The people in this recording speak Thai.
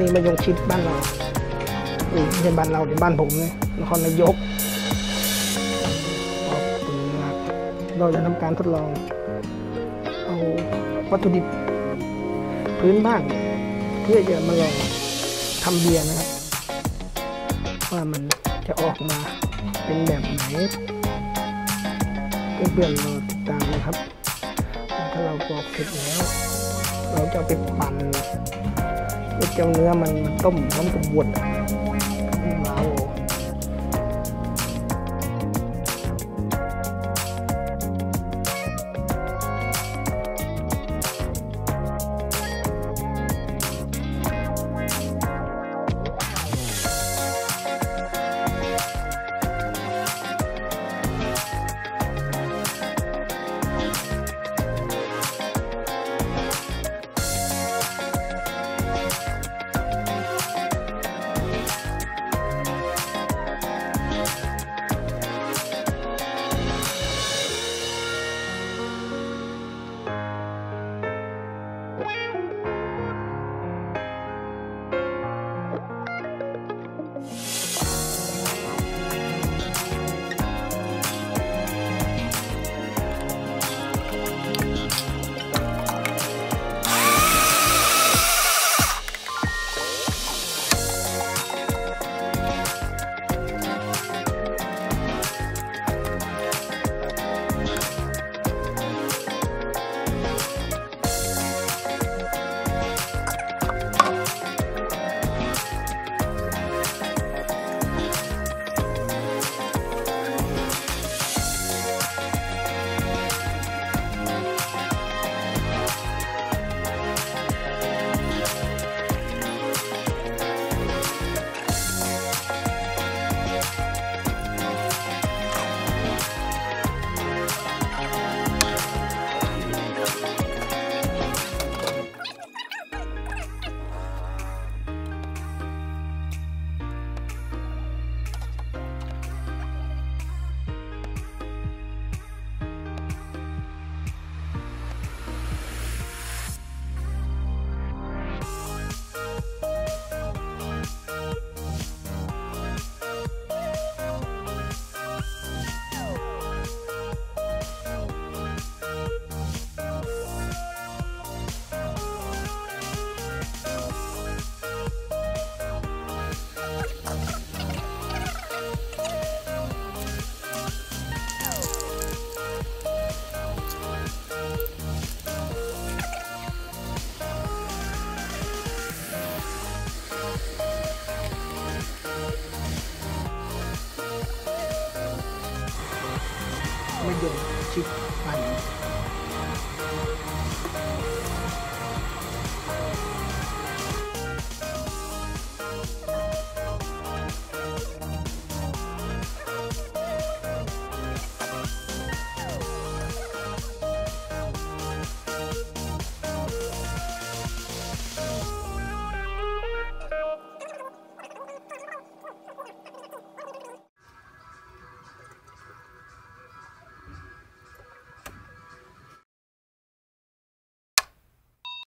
นี่มายงชิดบ้านเราอุ้ยไม่ใช่บ้านเราเป็นบ้านผมเลยนครนายกขอบคุณมากเราจะทำการทดลอง เอาวัตถุดิบพื้นบ้านเพื่อจะมาลองทำเบียร์นะครับว่ามันจะออกมาเป็นแบบไหนเพื่อนๆรอติดตามนะครับ ถ้าเราปอกเสร็จแล้ว เราจะไปปั่น เพื่อจะเอาเนื้อมันต้มน้ำกับบด medyo cheap finance.